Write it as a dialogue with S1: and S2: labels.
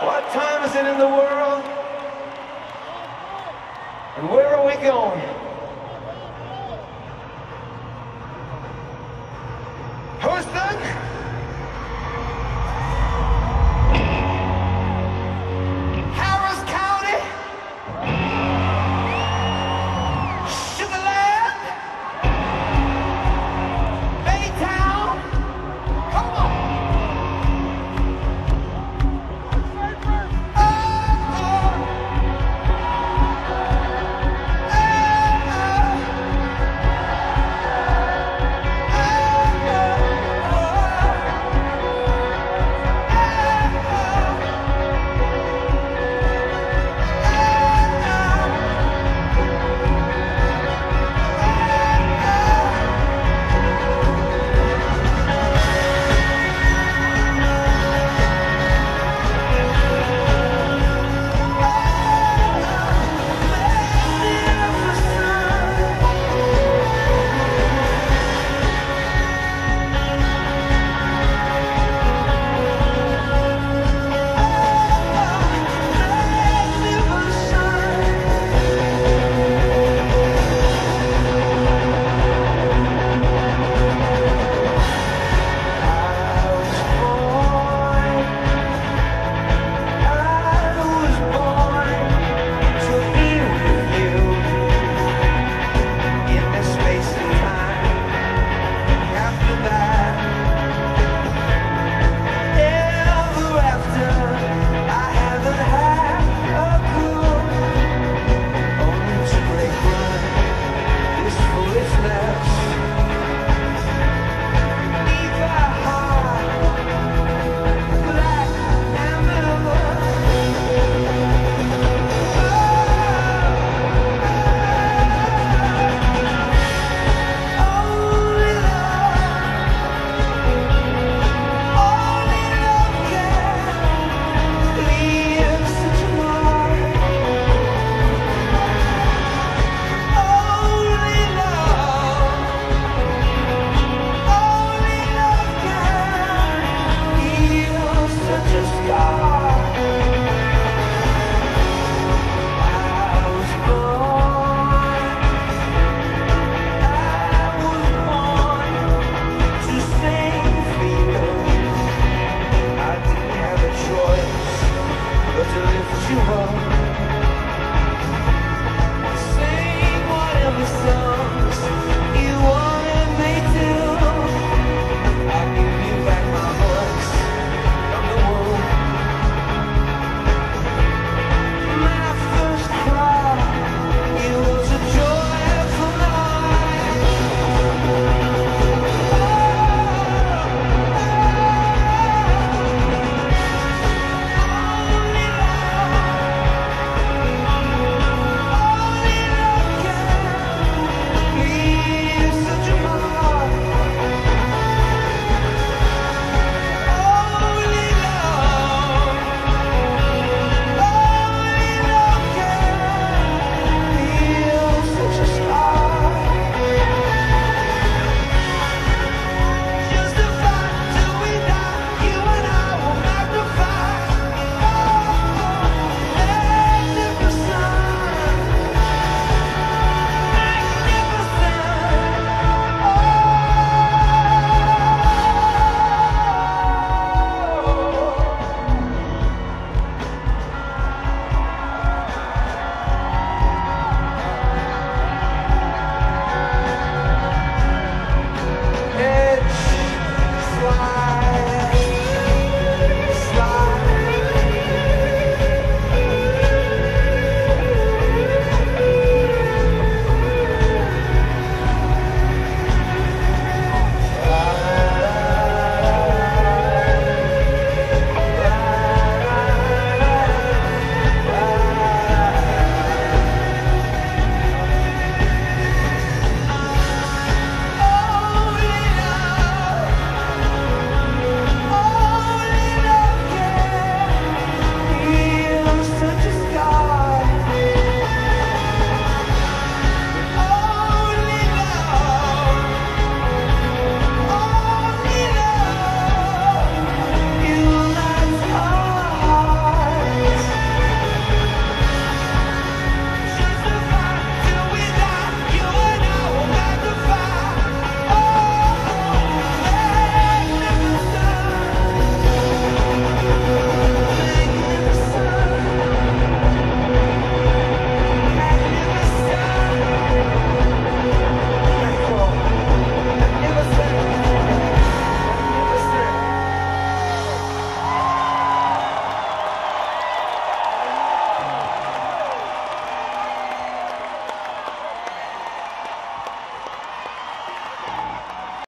S1: What time is it in the world? And where are we going? Houston?